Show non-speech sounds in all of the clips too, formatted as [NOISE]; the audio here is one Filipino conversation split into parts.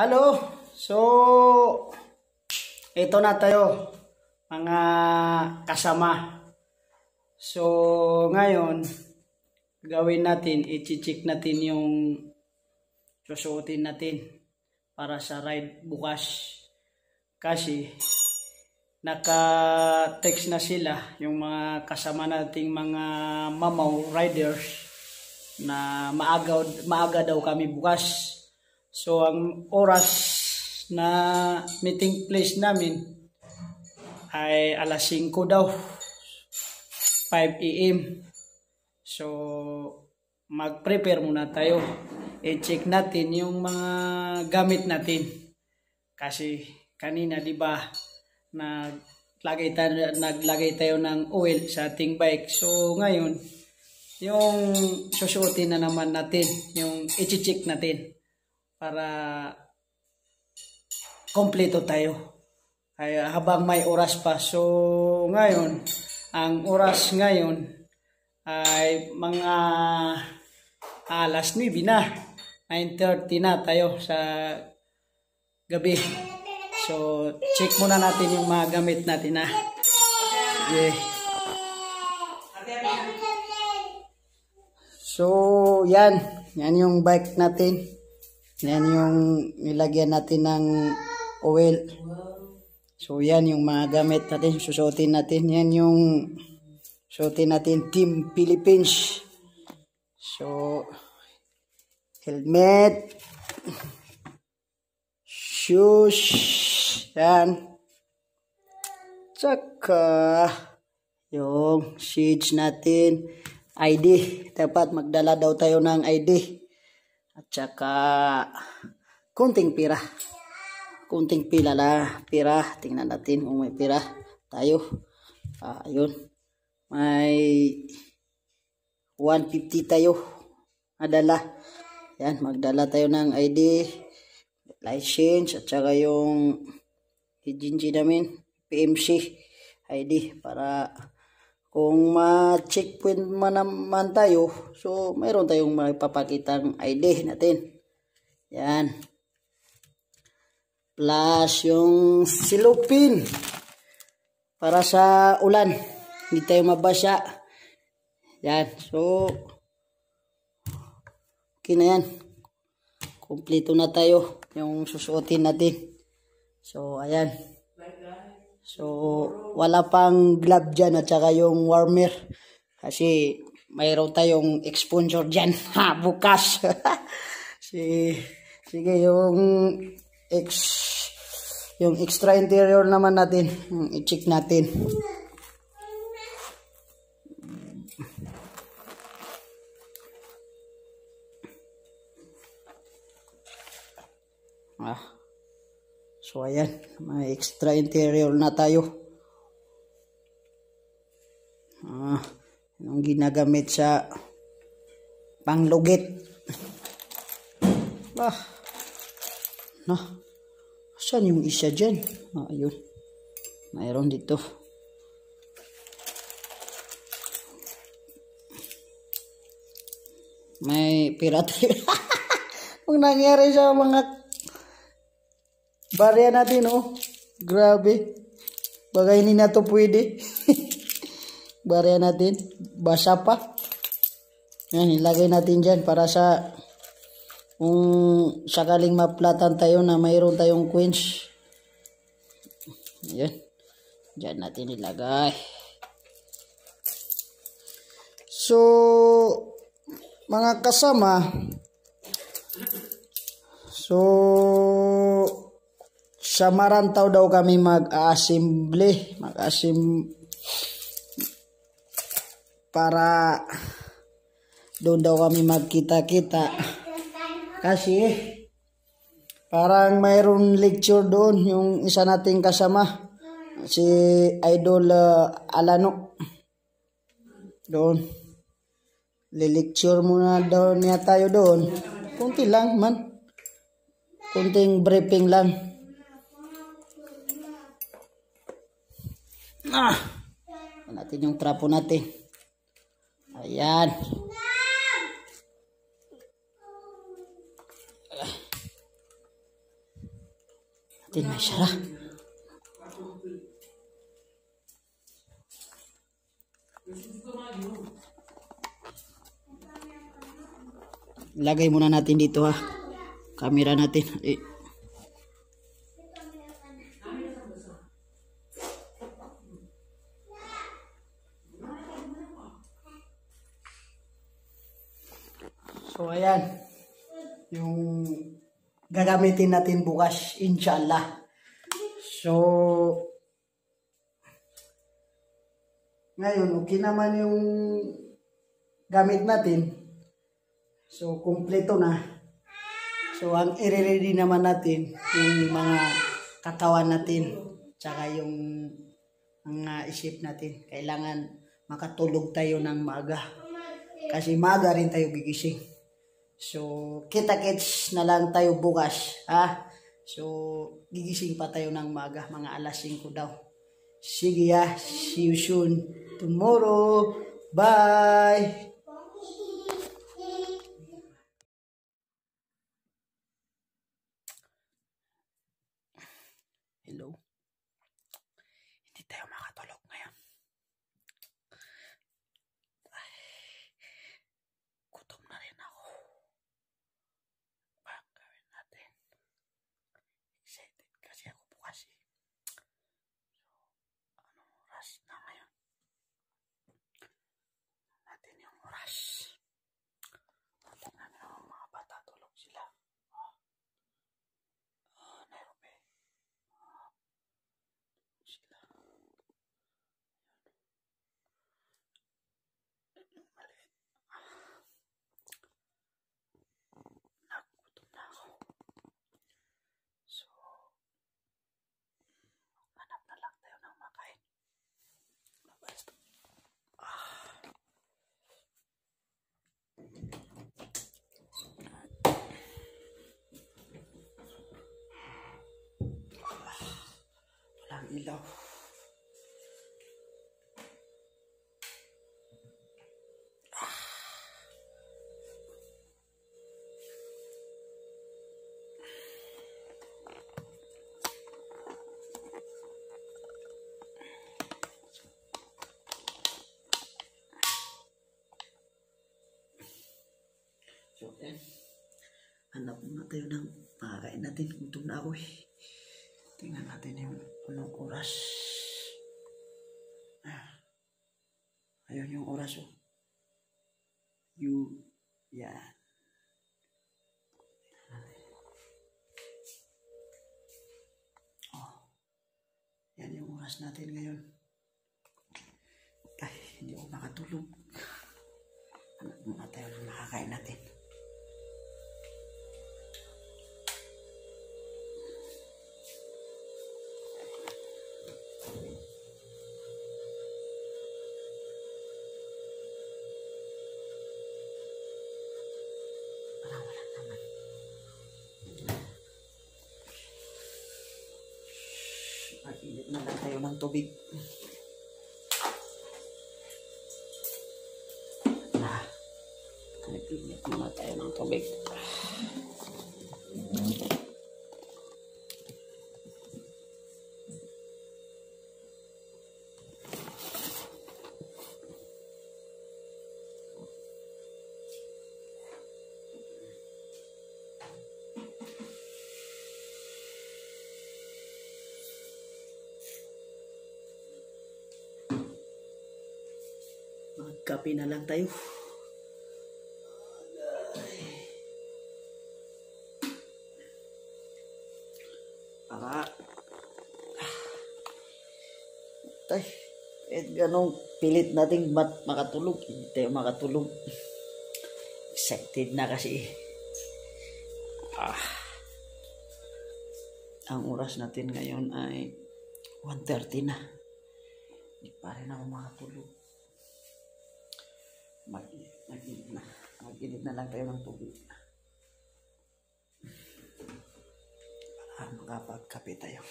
Hello. So, ito na tayo, mga kasama. So, ngayon, gawin natin, i-check natin yung susuotin natin para sa ride bukas. Kasi, naka-text na sila yung mga kasama nating mga mamaw riders na maaga, maaga daw kami bukas. So, ang oras na meeting place namin ay alas 5 daw. 5 a.m. So, mag-prepare muna tayo. I-check natin yung mga gamit natin. Kasi kanina, di ba, naglagay tayo, naglagay tayo ng oil sa ating bike. So, ngayon, yung susuotin na naman natin, yung i-check natin para kompleto tayo. Kaya habang may oras pa. So, ngayon, ang oras ngayon ay mga alas 9 na. 9.30 na tayo sa gabi. So, check muna natin yung mga gamit natin na. Sige. So, yan. Yan yung bike natin. Yan yung nilagyan natin ng oil. So yan yung mga gamit natin, susuotin natin. Yan yung suotin natin Team Philippines. So helmet, shoes, yan. Tsaka yung seeds natin, ID. Dapat magdala daw tayo ng ID. At saka, kunting pira. Kunting pila la, pira. Tingnan natin kung may pira tayo. Ah, ayun. May 150 tayo. Adala. Yan, magdala tayo ng ID, license, at saka yung agency namin, PMC ID, para kung ma-checkpoint man naman tayo, so mayroon tayong mapapakitang ID natin. Yan. Plus yung silupin para sa ulan. Hindi tayo mabasa. Yan. So, okay na yan. Kompleto na tayo yung susuotin natin. So, ayan. So, wala pang glove dyan at saka yung warmer. Kasi, mayroon tayong exposure dyan. [LAUGHS] Ha, bukas. [LAUGHS] si, sige, yung ex, yung extra interior naman natin. I-check natin. Ah. So ayan, may extra interior na tayo. Ah, yung ginagamit sa panglugit. [LAUGHS] Ah. Na. Saan yung isa dyan? Ah, ayun. Mayroon dito. May pirate. Kung [LAUGHS] nangyari sa mga Barya natin, oh. Grabe. Baka hindi na to pwede. [LAUGHS] Barya natin. Basa pa. Yan, ilagay natin dyan para sa kung sakaling maplatan tayo na mayroon tayong quench. Yan. Dyan natin ilagay. So, mga kasama, so, sa Marantaw daw kami mag-assemble para doon daw kami magkita-kita. Kasi parang mayroon lecture doon yung isa nating kasama si Idol uh, Alano. Doon. Lilecture muna daw niya tayo doon. Kunti lang man. Kunting briefing lang. Ah. Natin yung trapo natin. Ayan. Natin may sara. Lagay muna natin dito ha. Camera natin. Eh. Ayan. Yung gagamitin natin bukas inshallah. So ngayon okay naman yung gamit natin. So kumpleto na. So ang i-ready naman natin yung mga katawan natin tsaka yung mga isip natin. Kailangan makatulog tayo ng maaga. Kasi maaga rin tayo gigising. So, kita-kits na lang tayo bukas. Ha? So, gigising pa tayo ng maga, mga alas 5 daw. Sige ha, see you soon tomorrow. Bye! Hello? Hindi tayo makatulog ngayon. Ay, gutom na rin ako. Ba, gawin natin. Excited kasi ako bukas eh. So, anong oras na ngayon? Natin yung oras. Tingnan nyo, mga bata tulog sila. Ah, ah Nairobi. Ah, sila. Yung maliit. Ah. Nagutom na ako. So, hanap na lang tayo ng makain. Basta. Ilaw. So, eh, hanap muna tayo ng makakain natin. Gutom na ako eh. Tingnan natin yung anong oras. Ah. Ayun yung oras oh. You, yan. Oh. Yan yung oras natin ngayon. Ay, hindi ako makatulog. Hanap muna tayo ng makakain natin. Mag-init na lang tayo ng tubig. Ah, Mag-init muna tayo ng tubig. Magkape na lang tayo. Para Tay, eh ganong pilit nating mat makatulog. Hindi tayo makatulog. Excited na kasi. Ah. Ang oras natin ngayon ay 1.30 na. Hindi pa rin ako makatulog. Mag mag-init na. Mag-init na lang tayo ng tubig. Para makapagkape tayo.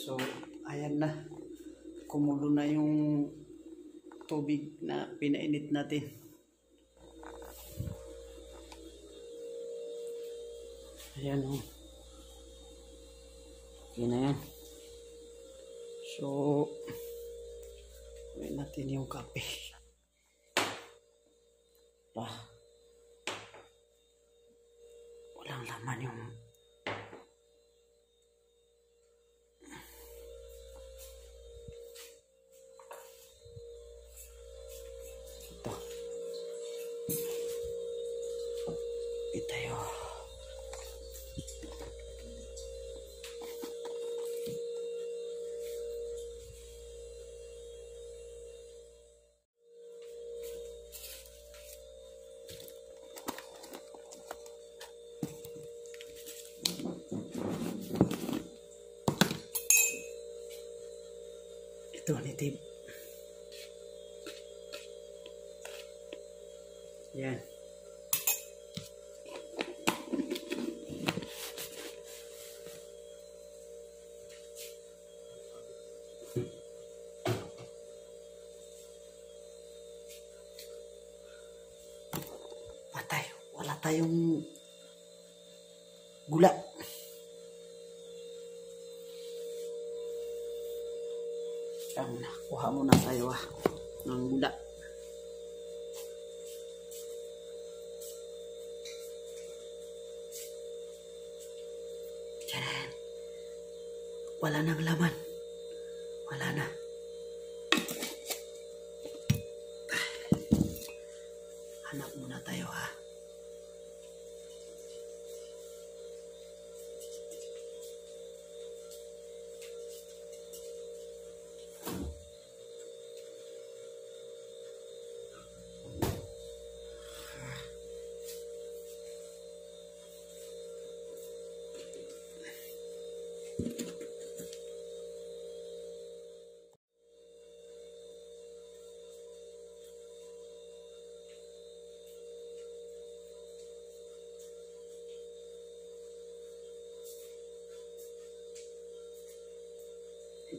So, ayan na. Kumulo na yung tubig na pinainit natin. Ayan o. Okay na yan. So, gawin natin yung kape. Pa. Nitib. Yan. Patay. Wala tayong gula. Nakuha muna tayo ah. Ng gula. Wala nang laman.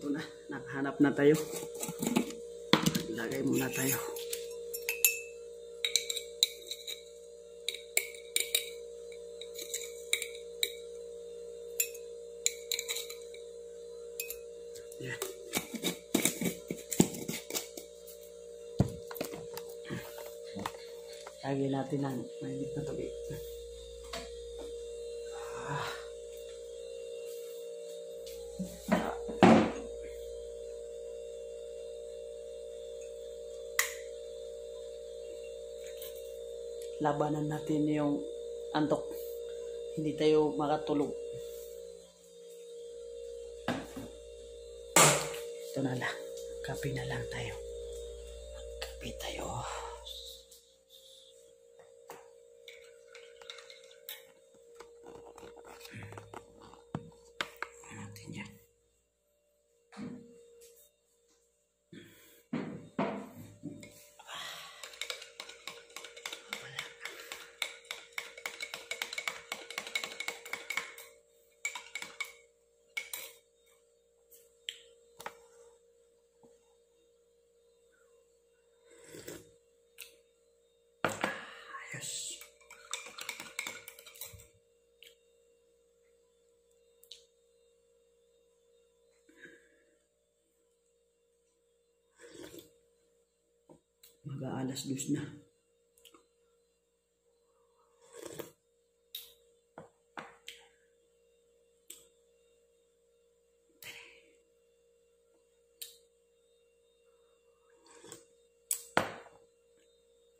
Ito na, nakahanap na tayo. Lagay muna tayo. Yan. Lagay natin ang mainit na tubig. Labanan natin yung antok. Hindi tayo makatulog. Ito na lang. Kape na lang tayo. Kape tayo. Mag-aalas dos na.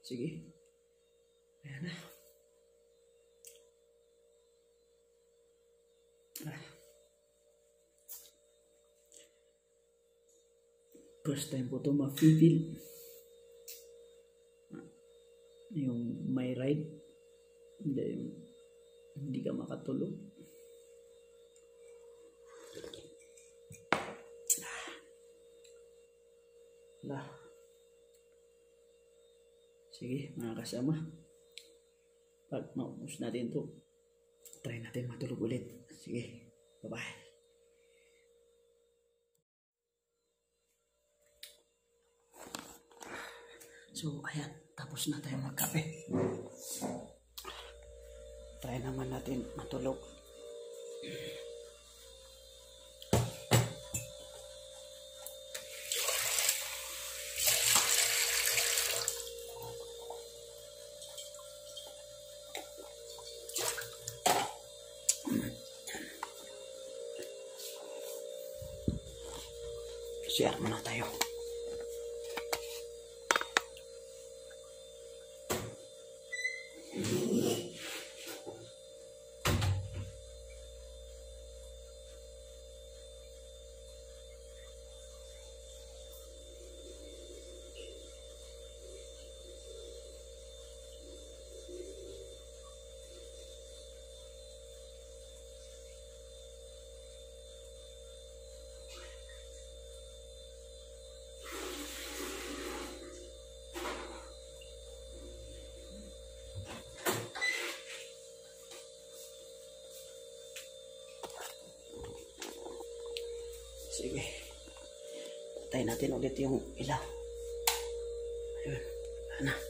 Sige. Ayan na. Ah. First time ko ito ma-feel yung may ride hindi, hindi ka makatulog Lah. Sige, mga kasama. Pag maubos natin to, try natin matulog ulit. Sige, bye-bye. So, ayan tapos na tayo magkape. Try naman natin matulog. Share muna tayo. Natin ulit yung ilaw. Ayun. Ano? Oh.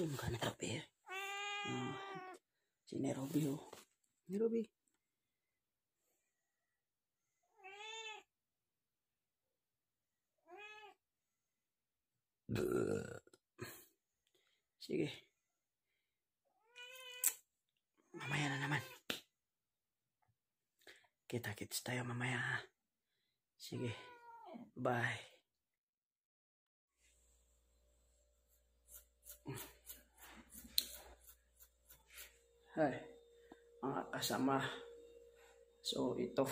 Gutom ka na kape. Uh, si Nerobi oh. Nerobi. Sige. Mamaya na naman. Kita-kits tayo mamaya ha. Sige. Bye. Hi, mga kasama. So, ito.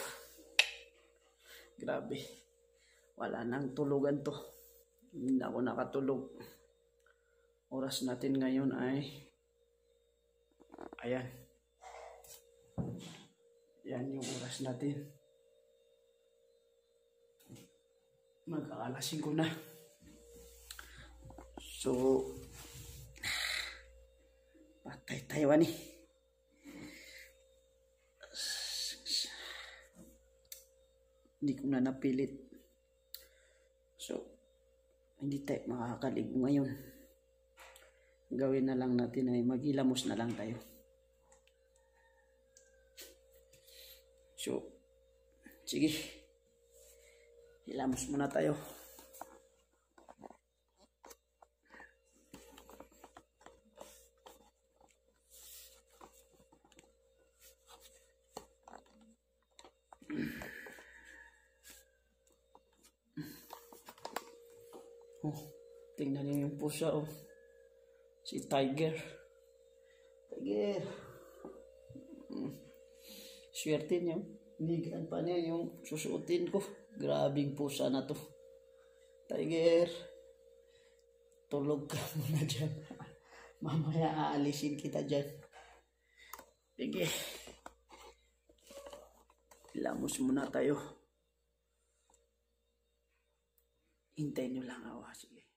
Grabe. Wala nang tulugan to. Hindi na ako nakatulog. Oras natin ngayon ay ayan. Yan yung oras natin. Mag-aalasin ko na. So, patay tayo ni. Hindi ko na napilit. So, hindi tayo makakaligo ngayon. Gawin na lang natin ay maghilamos na lang tayo. So, sige. Hilamos muna tayo. Oh, tingnan niyo yung pusa oh. Si Tiger. Tiger. Mm. Swerte niyo. Nigaan pa niya yung susuotin ko. Grabing pusa na to. Tiger. Tulog ka [LAUGHS] muna dyan. Mamaya aalisin kita dyan. Sige. Ilamos muna tayo. Hintayin nyo lang ako. Sige.